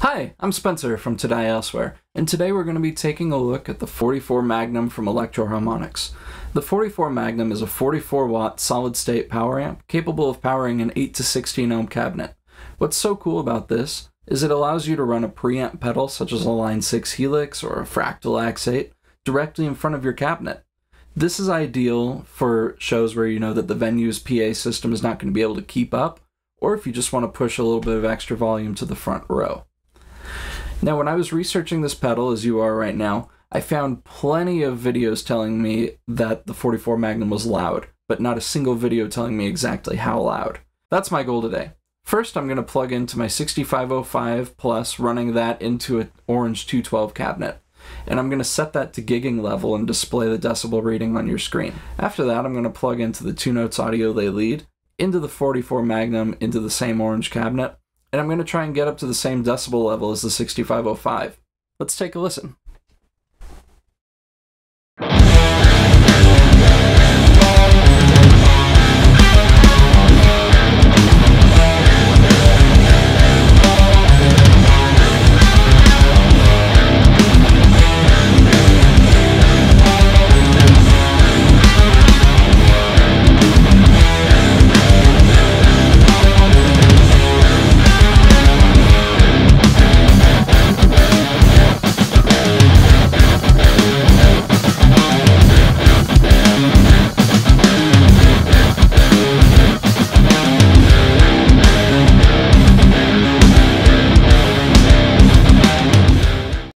Hi, I'm Spencer from To Die Elsewhere, and today we're going to be taking a look at the 44 Magnum from Electro-Harmonix. The 44 Magnum is a 44 watt solid state power amp capable of powering an 8 to 16 ohm cabinet. What's so cool about this is it allows you to run a preamp pedal such as a Line 6 Helix or a Fractal X8 directly in front of your cabinet. This is ideal for shows where you know that the venue's PA system is not going to be able to keep up, or if you just want to push a little bit of extra volume to the front row. Now, when I was researching this pedal, as you are right now, I found plenty of videos telling me that the 44 Magnum was loud, but not a single video telling me exactly how loud. That's my goal today. First, I'm going to plug into my 6505 Plus, running that into an Orange 212 cabinet. And I'm going to set that to gigging level and display the decibel reading on your screen. After that, I'm going to plug into the Two Notes Audio Le Lead, into the 44 Magnum, into the same orange cabinet, and I'm going to try and get up to the same decibel level as the 6505. Let's take a listen.